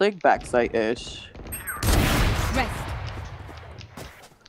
Like backside-ish.